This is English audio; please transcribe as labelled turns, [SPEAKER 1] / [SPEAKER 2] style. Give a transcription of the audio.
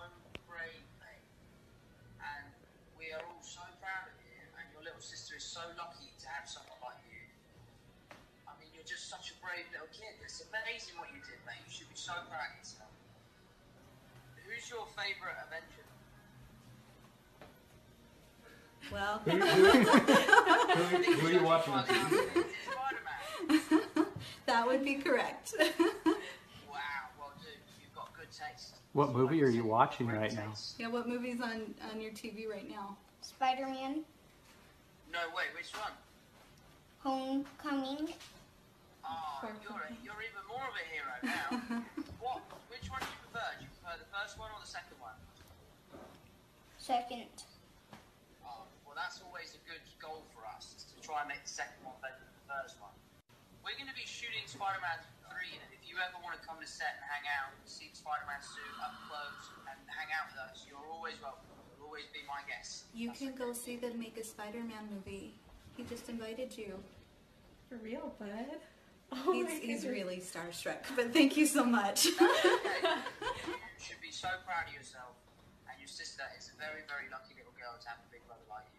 [SPEAKER 1] so brave, mate. And we are all so proud of you. And your little sister is so lucky to have someone like you. I mean, you're just such a brave little kid. It's amazing what you did, mate. You should be so proud of yourself. Who's your favourite Avenger?
[SPEAKER 2] Well,
[SPEAKER 3] who, who, who, who are you watching?
[SPEAKER 1] Spider-Man.
[SPEAKER 2] that would be correct.
[SPEAKER 4] What movie are you
[SPEAKER 1] Great
[SPEAKER 4] watching right now?
[SPEAKER 2] yeah, what movie's on on your TV right now?
[SPEAKER 5] Spider-Man,
[SPEAKER 1] No, wait, which one?
[SPEAKER 5] Homecoming,
[SPEAKER 1] Oh, you're, a, you're even more of a hero now. what? Which one do you prefer? Do you prefer the first one or the second one?
[SPEAKER 5] second.
[SPEAKER 1] Oh, well, that's always a good goal for us is to try and make the second one better than the first one. We're going to be shooting Spider-Man 3, and if you ever want to come to set and hang out see the Spider-Man suit up close and hang out with us, you're always welcome. You'll always be my guest.
[SPEAKER 2] You
[SPEAKER 1] That's
[SPEAKER 2] can
[SPEAKER 1] okay.
[SPEAKER 2] go see the Make a Spider-Man movie. He just invited you.
[SPEAKER 6] For real, bud. Oh
[SPEAKER 2] He's, he's
[SPEAKER 6] goodness.
[SPEAKER 2] really starstruck, but thank you so much.
[SPEAKER 1] you should be so proud of yourself, and your sister is a very, very lucky little girl to have a big brother like you.